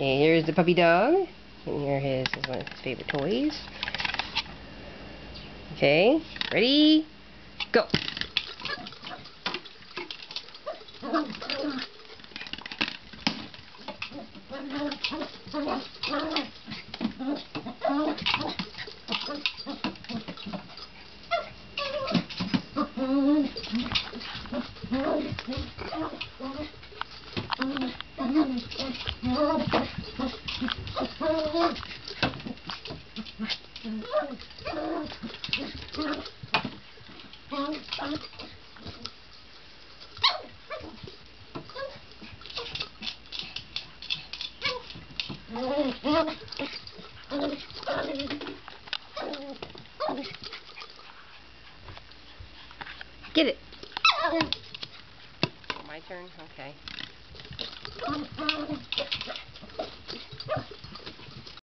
Okay, here's the puppy dog. And here his is one of his favorite toys. Okay, ready, go. Get it. My turn? Okay.